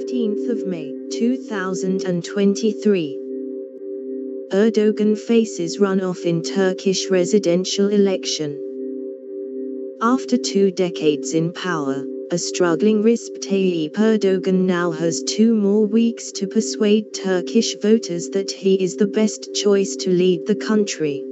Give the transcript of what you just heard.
15th of May 2023. Erdogan faces runoff in Turkish residential election. After two decades in power, a struggling Recep Tayyip Erdogan now has two more weeks to persuade Turkish voters that he is the best choice to lead the country.